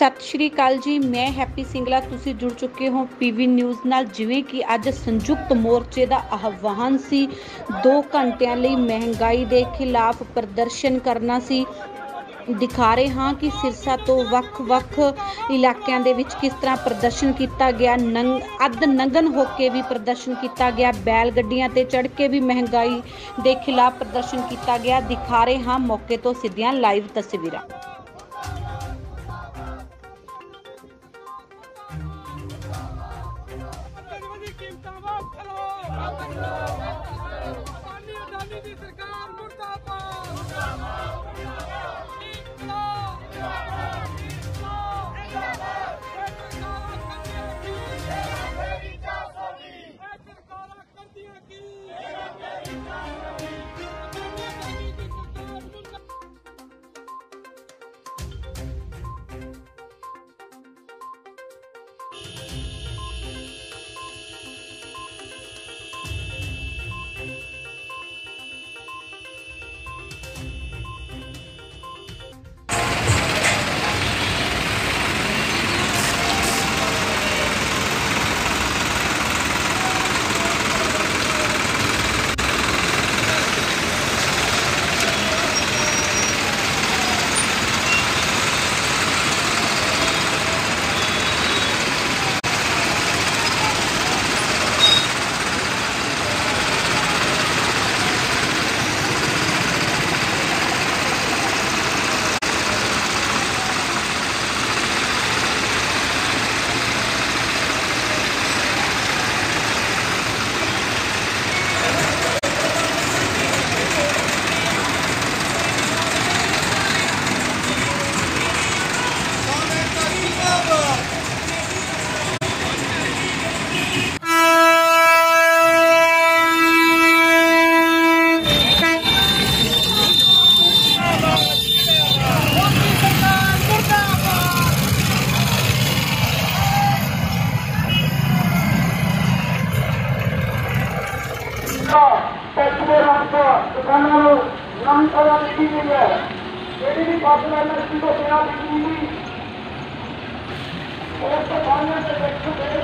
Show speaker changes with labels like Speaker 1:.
Speaker 1: ਸਤਿ ਸ਼੍ਰੀ ਅਕਾਲ ਜੀ, ਮੈਂ ਹੈਪੀ ਸਿੰਗਲਾ, ਤੁਸੀਂ ਜੁੜ ਚੁੱਕੇ ਹੋ ਪੀਵੀ ਨਿਊਜ਼ ਨਾਲ। ਜਿਵੇਂ ਕਿ ਅੱਜ ਸੰਯੁਕਤ ਮੋਰਚੇ ਦਾ ਆਹਵਾਨ ਸੀ 2 ਘੰਟਿਆਂ ਲਈ ਮਹਿੰਗਾਈ ਦੇ ਖਿਲਾਫ ਪ੍ਰਦਰਸ਼ਨ ਕਰਨਾ ਸੀ। ਦਿਖਾ ਰਹੇ ਹਾਂ ਕਿ ਸਿਰਸਾ ਤੋਂ ਵੱਖ-ਵੱਖ ਇਲਾਕਿਆਂ ਦੇ ਵਿੱਚ ਕਿਸ ਤਰ੍ਹਾਂ ਪ੍ਰਦਰਸ਼ਨ ਕੀਤਾ ਗਿਆ। ਨੰਗ ਅੱਧ ਨੰਗਨ ਹੋ ਕੇ ਵੀ ਪ੍ਰਦਰਸ਼ਨ ਕੀਤਾ ਗਿਆ। ਬੈਲ ਗੱਡੀਆਂ ਤੇ ਚੜ੍ਹ ਕੇ ਵੀ ਮਹਿੰਗਾਈ ਦੇ ਖਿਲਾਫ ਪ੍ਰਦਰਸ਼ਨ ਕੀਤਾ ਗਿਆ। ਦਿਖਾ ਰਹੇ ਹਾਂ ਮੌਕੇ ਤੋਂ ਸਿੱਧੀਆਂ ਲਾਈਵ ਤਸਵੀਰਾਂ।
Speaker 2: ਕਰੋ ਅਦਾਨੀ
Speaker 3: ਨਵੀਂ ਸਜ਼ਾ ਦਿੱਤੀ ਗਈ ਹੈ ਜਿਹੜੀ ਵੀ ਫਸਲ ਐਮਐਸਪੀ ਤੋਂ ਬਿਨਾਂ ਵਿਕੀ ਗਈ ਉਸ ਤੋਂ ਬਾਅਦ ਦੇ ਟੈਕਸ